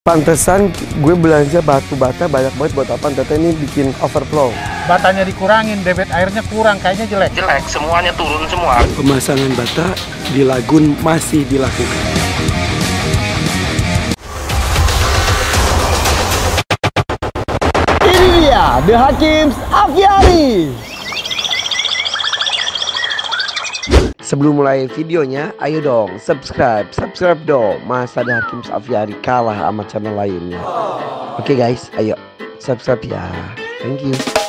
Pantesan gue belanja batu bata banyak banget buat apa? Ternyata ini bikin overflow. batanya dikurangin, debit airnya kurang, kayaknya jelek. jelek semuanya turun semua Pemasangan bata di lagun masih dilakukan. Ini dia The Hakims Aviari. Sebelum mulai videonya, ayo dong subscribe, subscribe dong. Masa ada Hakim Aviari kalah sama channel lainnya. Oke guys, ayo subscribe ya. Thank you.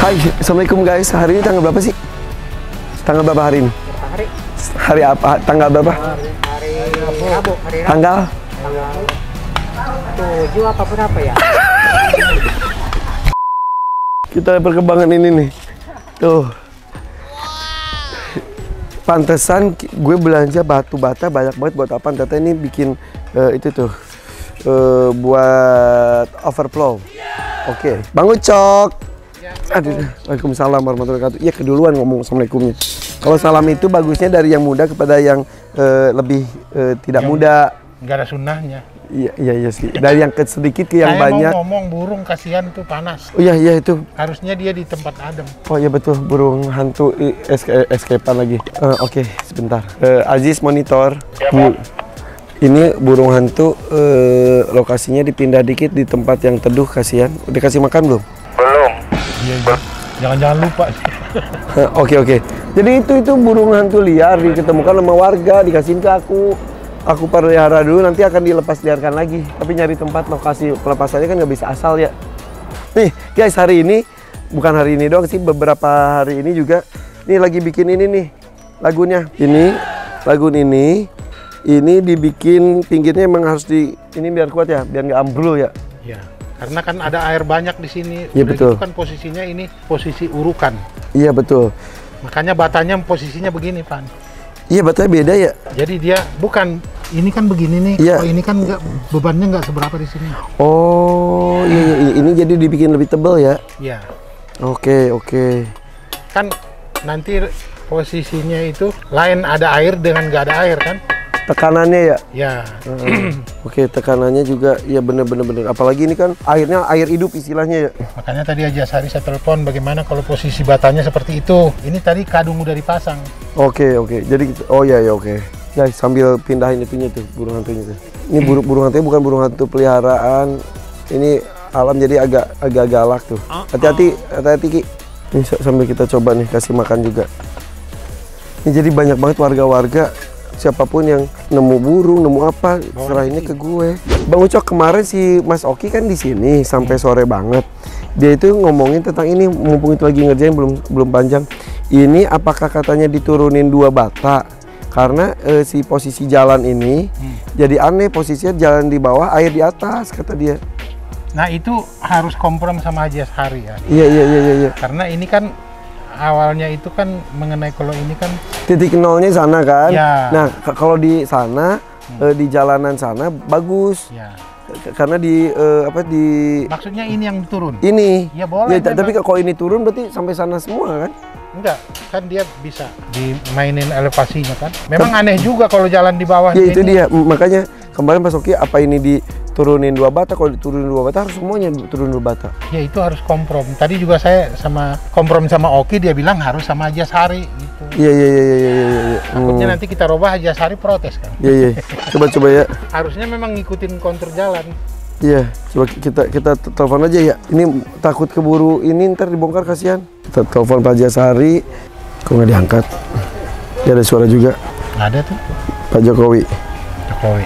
Hai, assalamualaikum guys. Hari ini tanggal berapa sih? Tanggal berapa hari ini? Hari Hari apa? Tanggal berapa? hari Rabu, hari Rabu. Tanggal? Tujuh apa berapa ya? Kita lihat perkembangan ini nih. Tuh. Pantesan gue belanja batu bata banyak banget buat apa? Ternyata ini bikin eh, itu tuh eh, buat overflow. Oke, Bang Ucok. Aduh, Waalaikumsalam warahmatullahi wabarakatuh. Iya keduluan ngomong assalamualaikumnya. Kalau salam itu bagusnya dari yang muda kepada yang eh, lebih eh, tidak muda. Enggak ada sunnahnya. Iya iya iya sih. Dari yang ke sedikit ke yang Saya banyak. mau ngomong burung kasihan tuh panas. Oh iya iya itu Harusnya dia di tempat adem. Oh iya betul burung hantu escape lagi. Eh, Oke sebentar. Eh, Aziz monitor. Bu, ini burung hantu eh, lokasinya dipindah dikit di tempat yang teduh kasihan. Udah kasih makan belum? Iya, iya. Jangan-jangan lupa. Hah, Oke oke. Jadi itu itu burung hantu liar diketemukan sama warga dikasihin ke aku. aku pelihara dulu nanti akan dilepas liarkan lagi. Tapi nyari tempat lokasi pelepasannya kan nggak bisa asal ya. Nih guys hari ini bukan hari ini doang sih beberapa hari ini juga nih lagi bikin ini nih lagunya. Ini lagu ini ini dibikin pinggirnya emang harus di ini biar kuat ya, biar nggak ambrol ya. Karena kan ada air banyak di sini. Iya, betul. gitu kan posisinya ini posisi urukan. Iya betul. Makanya batanya posisinya begini, Pan. Iya batanya beda ya. Jadi dia bukan ini kan begini nih. Iya. Kalau ini kan nggak bebannya nggak seberapa di sini. Oh iya, iya, iya. ini jadi dibikin lebih tebal ya. Iya. Oke oke. Kan nanti posisinya itu lain ada air dengan nggak ada air kan? Tekanannya ya. Ya. Oke tekanannya juga ya bener-bener bener. Apalagi ini kan airnya air hidup istilahnya ya. Makanya tadi aja Sari saya telepon bagaimana kalau posisi batanya seperti itu. Ini tadi kadung udah dipasang. Oke oke. Jadi gitu. Oh iya ya oke. Guys sambil pindahin itunya tuh burung hantunya tuh. Ini burung burung hantunya bukan burung hantu peliharaan. Ini alam jadi agak agak galak tuh. Hati-hati hati-hati Ki. Ini sa- sambil kita coba nih kasih makan juga. Ini jadi banyak banget warga-warga siapa pun yang nemu burung, nemu apa, serahinnya ke gue. Bang Ucok kemarin si Mas Oki kan di sini sampai sore banget. Dia itu ngomongin tentang ini mumpung itu lagi ngerjain belum belum panjang. Ini apakah katanya diturunin dua bata? Karena eh, si posisi jalan ini jadi aneh posisinya jalan di bawah, air di atas kata dia. Nah itu harus komprom sama Haji Ashari ya. Iya iya iya iya. iya. Karena ini kan awalnya itu kan mengenai kalau ini kan Titik nolnya sana kan. Ya. Nah kalau di sana eh, di jalanan sana bagus. ya karena di eh, apa di maksudnya ini yang turun. ini Ya, boleh, ta- tapi kalau ini turun berarti sampai sana semua kan Enggak, kan dia bisa dimainin elevasinya kan. Memang aneh juga kalau jalan di bawah ya itu ini. dia makanya kemarin Mas Oki apa ini diturunin dua bata kalau diturunin dua bata harus semuanya turun dua bata Ya itu harus komprom. Tadi juga saya sama komprom sama Oki dia bilang harus sama Haji Ashari gitu. iya iya iya iya iya iya iya Takutnya Hmm. nanti kita robah Haji Ashari protes kan. iya iya coba coba ya Harusnya memang ngikutin kontur jalan. iya coba kita kita te- telepon aja ya ini takut keburu ini ntar dibongkar kasihan kita telepon Pak Jasari kok nggak diangkat ya ada suara juga Ada tuh Pak Jokowi Jokowi.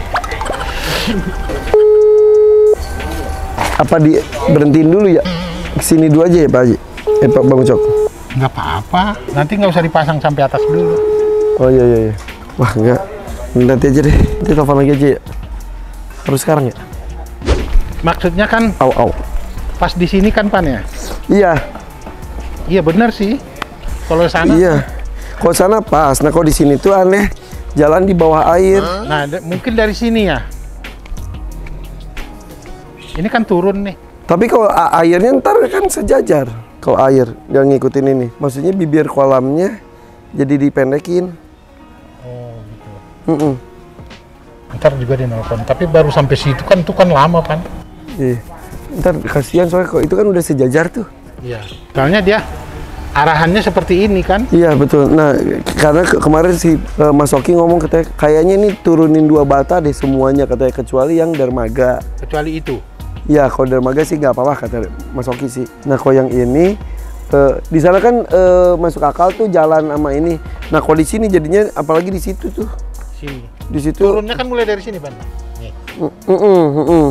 Apa di berhentiin dulu ya? Sini dulu aja ya Pak Haji. Eh Pak Bang Ucok Nggak apa-apa. Nanti nggak usah dipasang sampai atas dulu. oh iya iya iya. Wah enggak nanti aja deh. Nanti telepon lagi aja ya. Harus sekarang ya? Maksudnya kan au au. pas di sini kan pan ya. iya. Iya benar sih. Kalau sana, iya. Kalau sana pas. Nah kalau di sini tuh aneh. Jalan di bawah air. Nah mungkin dari sini ya. Ini kan turun nih. tapi kalau airnya ntar kan sejajar kalau air yang ngikutin ini maksudnya bibir kolamnya jadi dipendekin Oh gitu. Mm-mm. Ntar juga dia nelfon. Tapi baru sampai situ kan itu kan lama kan. Iya. ntar kasihan soalnya kok itu kan udah sejajar tuh Iya. Soalnya dia arahannya seperti ini kan. Iya betul. Nah karena ke- kemarin si eh, Mas Oki ngomong katanya kayaknya ini turunin dua bata deh semuanya katanya kecuali yang dermaga. Kecuali itu. Ya kalau dermaga sih nggak apa-apa kata Mas Oki sih. Nah kalau yang ini eh, di sana kan eh, masuk akal tuh jalan sama ini. Nah kalau di sini jadinya apalagi di situ tuh. Sini. Di situ. Turunnya kan mulai dari sini, Ban. Nih. Mm, mm, mm, mm.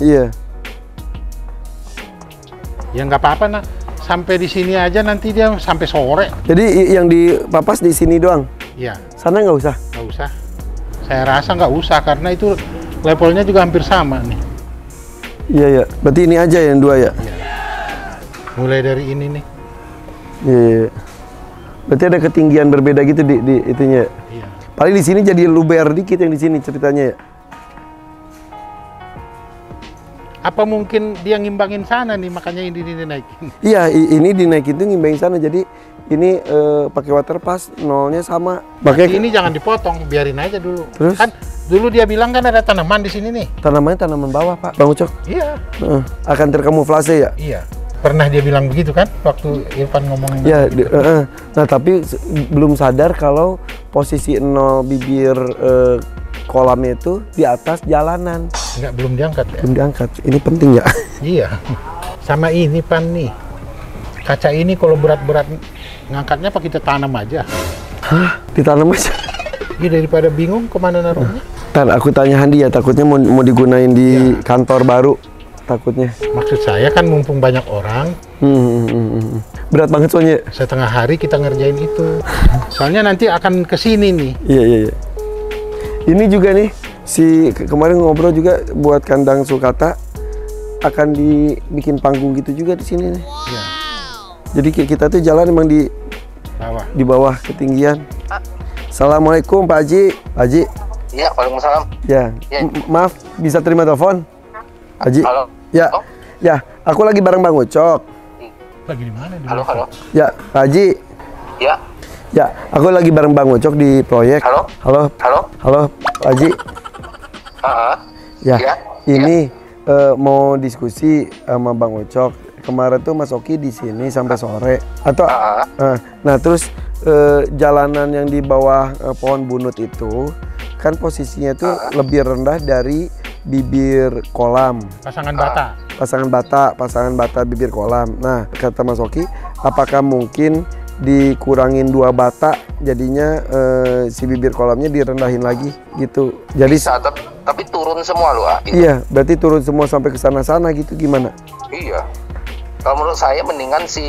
Iya. Ya nggak apa-apa nah. Sampai di sini aja nanti dia sampai sore. Jadi yang di papas di sini doang. Ya, Sana nggak usah. nggak usah. Saya rasa nggak usah karena itu levelnya juga hampir sama nih. Iya ya. Berarti ini aja yang dua ya. Mulai dari ini nih. Iya. iya, iya. Berarti ada ketinggian berbeda gitu di, di itunya. ya? Iya. Paling di sini jadi luber dikit yang di sini ceritanya ya. Apa mungkin dia ngimbangin sana nih makanya ini dinaikin. Iya, i- ini dinaikin tuh ngimbangin sana. Jadi ini eh, pakai water pass nolnya sama. Pakai Pakai ini jangan dipotong, biarin aja dulu. Terus? Kan dulu dia bilang kan ada tanaman di sini nih. tanamannya tanaman bawah, Pak. Bang Ucok. Iya. Heeh. akan terkamuflase ya. Iya. Pernah dia bilang begitu kan waktu Irfan ngomong Ya, di- heeh. nah tapi belum sadar kalau posisi nol bibir eh, kolamnya itu di atas jalanan. Enggak belum diangkat ya. Belum diangkat. Ini penting ya. Iya. Sama ini pan nih. Kaca ini kalau berat-berat ngangkatnya apa kita tanam aja? Hah? Ditanam aja. Iya daripada bingung ke mana naruhnya. Ntar aku tanya Handi ya, takutnya mau, mau digunain di Iya. kantor baru. Takutnya. Maksud saya kan mumpung banyak orang, Hmm, hmm, hmm, hmm. Berat banget soalnya. setengah hari kita ngerjain itu. Soalnya nanti akan ke sini nih. Iya, iya, iya. Ini juga nih, si ke- kemarin ngobrol juga buat kandang sulcata akan dibikin panggung gitu juga di sini nih. Ya, Jadi ki- kita tuh jalan emang di bawah. di bawah ketinggian. Assalamualaikum Pak Haji. Pak Haji, Iya, Waalaikumsalam. ya. Ya. Maaf, bisa terima telepon? Haji. Halo. Ya. Oh. Ya, aku lagi bareng Bang Ucok. Lagi di mana? Halo, halo. Ya, Haji. Ya, Ya, aku lagi bareng Bang Ucok di proyek. Halo? Halo. halo. Halo, Haji. Ah, Ya, Ya, ini eh, mau diskusi sama Bang Ucok. Kemarin tuh Mas Oki di sini sampai sore. Atau Ah. eh, nah terus eh, jalanan yang di bawah eh, pohon bunut itu kan posisinya tuh lebih rendah dari bibir kolam. Pasangan bata. Pasangan bata, pasangan bata bibir kolam. Nah, kata Mas Oki, apakah mungkin dikurangin dua bata jadinya eh, si bibir kolamnya direndahin lagi gitu. Jadi bisa, tapi, tapi turun semua loh, ah. Iya, berarti turun semua sampai ke sana-sana gitu gimana? Iya. Kalau menurut saya mendingan si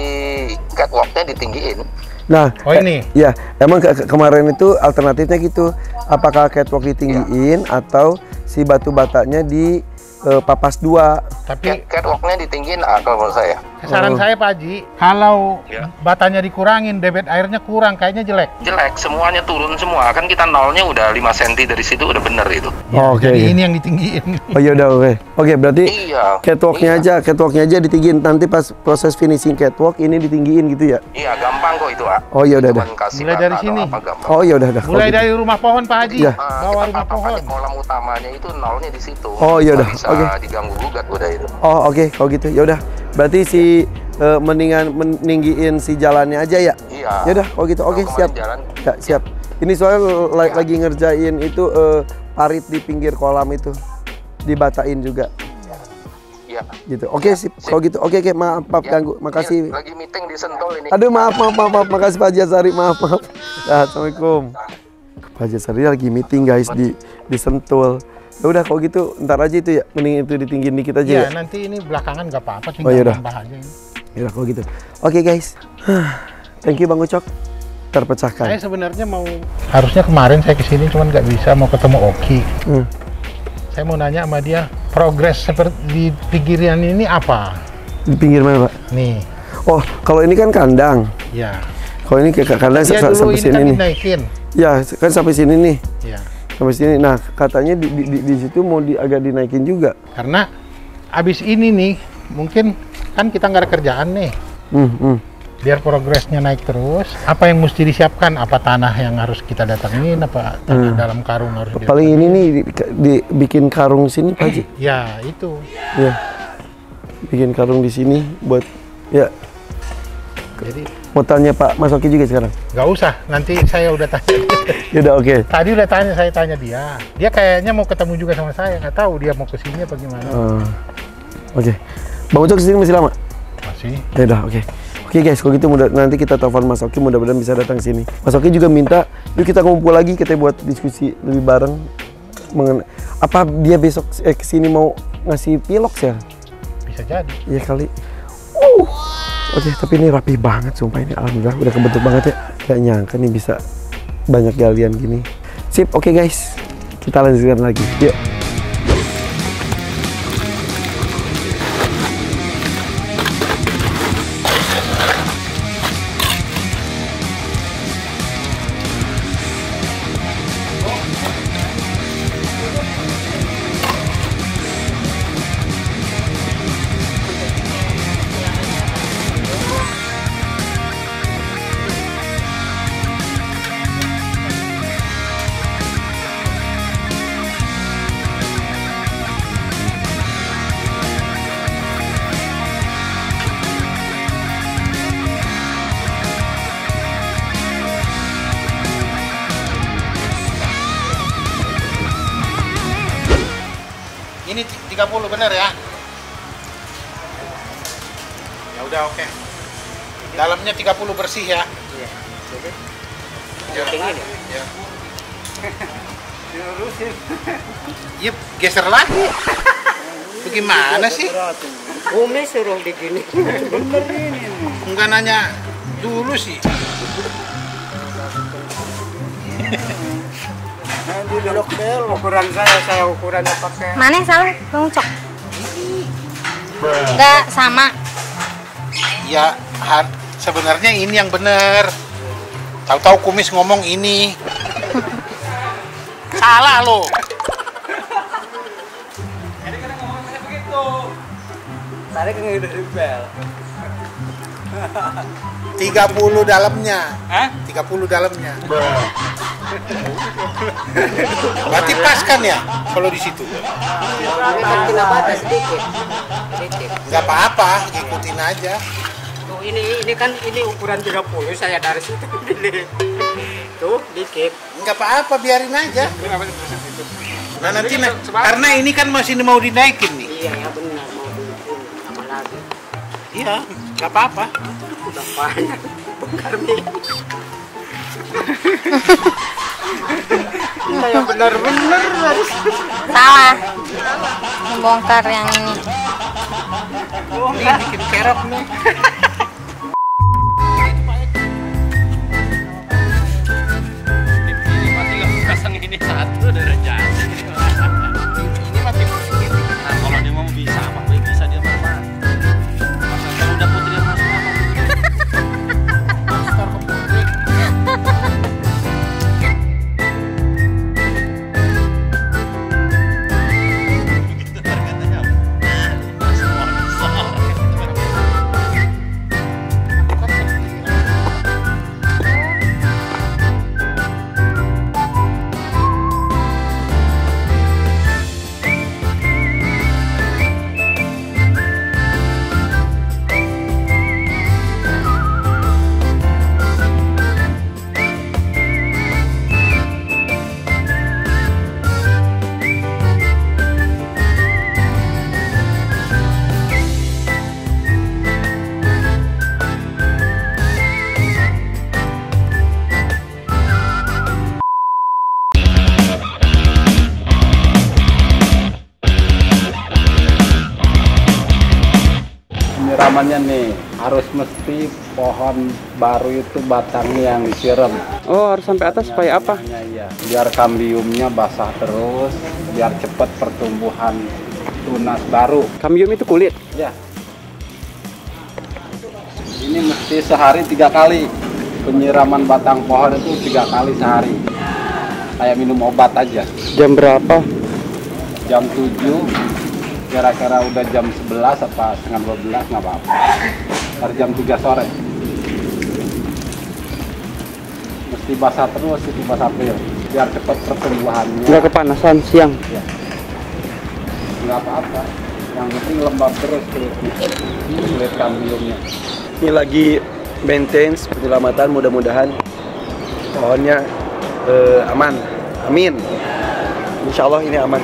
catwalknya ditinggiin. Nah, Oh, ini? eh, Iya, emang ke- ke- kemarin itu alternatifnya gitu. Apakah catwalk ditinggiin atau si batu batanya di eh, papas dua? Tapi Cat, catwalknya ditinggiin, ah, kalau menurut saya. Saran Oh. saya Pak Haji, kalau Ya. batanya dikurangin, debit airnya kurang, kayaknya jelek. Jelek, semuanya turun semua. Kan kita nolnya udah 5 cm dari situ udah bener itu. Oh, oke. Jadi oke. ini yang ditinggiin. Oh iya udah oke. Oke, berarti Iya. catwalknya Iya. aja, catwalknya aja ditinggiin. Nanti pas proses finishing catwalk ini ditinggiin gitu ya? Iya, gampang kok itu, ah. Oh iya udah udah. Mulai dari sini. Apa. Oh iya udah udah. Mulai Oh, gitu. dari rumah pohon Pak Haji, Iya. Ah, bawah rumah pohon. kolam utamanya itu nolnya di situ. Oh, iya udah. bisa Oke. diganggu gugat udah itu. Oh oke, kalau gitu ya udah. Berarti si eh, mendingan meninggiin si jalannya aja ya? Iya. Ya udah, kalau gitu oke Kalau siap. jalan, Ya, siap. Ini soalnya la- lagi ngerjain itu eh, parit di pinggir kolam itu. Dibatain juga Iya. gitu. Oke, sip. Kalau gitu oke oke maaf maaf Ya, ganggu. Makasih. ini Lagi meeting di Sentul ini. Aduh maaf maaf maaf, maaf. makasih Pak Jasari maaf maaf. Ya, Assalamualaikum. Pak Jasari lagi meeting guys di di Sentul. Ya udah kalau gitu ntar aja itu ya mending itu ditinggiin dikit aja Iya, ya. nanti ini belakangan nggak apa-apa, Oh, tinggal yaudah. tambah aja ini. Ya udah kalau gitu. Oke guys. Thank you Bang Ucok. Saya Terpecahkan. sebenarnya mau harusnya kemarin saya ke sini cuman nggak bisa mau ketemu Oki. Hmm. Saya mau nanya sama dia progres seperti di pinggiran ini apa? Di pinggir mana Pak? Nih, Oh kalau ini kan kandang. ya. Kalau ini ke ke kandang dulu sampai ini sini kan nih. dinaikin. Ya kan sampai sini nih. Ya. Sampai sini. Nah katanya di, di, di, di situ mau di, agak dinaikin juga. Karena abis ini nih mungkin kan kita nggak ada kerjaan nih. Hmm, hmm. Biar progresnya naik terus, apa yang mesti disiapkan? Apa tanah yang harus kita datangin? Apa tanah dalam karung harus Hmm. Paling ini nih di, di- bikin karung sini Pak Haji. Ya itu. Ya. Bikin karung di sini buat ya Jadi mau tanya Pak Mas Oki juga sekarang. nggak usah. Nanti saya udah tanya. Ya udah oke. Tadi udah tanya, saya tanya dia. Dia kayaknya mau ketemu juga sama saya. Nggak tahu dia mau ke sini apa gimana. Eh, Oke. Bang Ucok ke sini masih lama? Masih. Ya udah, oke. Oke guys, kalau gitu mudah, nanti kita telepon Mas Oki mudah-mudahan bisa datang sini. Mas Oki juga minta, yuk kita ngumpul lagi kita buat diskusi lebih bareng mengenai apa dia besok eh, ke sini mau ngasih pilok ya? Bisa jadi. Iya kali. Uh. Oke, tapi ini rapi banget sumpah ini alhamdulillah udah kebentuk banget ya. Gak nyangka nih bisa banyak galian gini. Sip, oke guys. Kita lanjutkan lagi. Yuk. Ini 30 bener ya? Ya udah oke. Dalamnya 30 bersih ya. Iya. Ya. Yep, geser lagi. Bagaimana sih? Umi suruh begini. Enggak nanya dulu sih. Ukuran saya, saya ukurannya pakai. Mana salah? Bang? Enggak sama. Ya, har- sebenarnya ini yang benar. Tahu-tahu kumis ngomong ini. Salah lo. Tadi kan udah rebel. 30 dalamnya. Hah? 30 dalamnya. Berarti pas kan ya kalau di situ? Ini kena batas sedikit. Sedikit. Nggak apa-apa, ikutin aja. Tuh ini ini kan ini ukuran 30 saya dari situ pilih. Tuh dikit. Nggak apa-apa, biarin aja. Nah nanti na- karena ini kan masih mau dinaikin nih. Iya ya benar mau bikin apa lagi? Iya, nggak apa-apa. Udah banyak. Bongkar nih. Saya benar-benar. Salah. Membongkar yang ini. Ini bikin kerok nih. Nih harus mesti pohon baru itu batangnya yang disiram Oh, harus sampai atas supaya apa? Tengahnya, iya. biar kambiumnya basah terus biar cepat pertumbuhan tunas baru Kambium itu kulit. ya ini mesti sehari tiga kali penyiraman batang pohon itu tiga kali sehari kayak minum obat aja Jam berapa? jam 7 kira-kira udah jam 11 apa setengah 12 nggak apa-apa dari jam 3 sore mesti basah terus itu basah april biar cepat pertumbuhannya Nggak kepanasan siang. nggak apa-apa yang penting lembab terus kulitnya kulit kambiumnya Ini lagi maintenance penyelamatan mudah-mudahan pohonnya eh, aman. Amin. Insya Allah ini aman.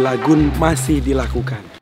Lagun masih dilakukan.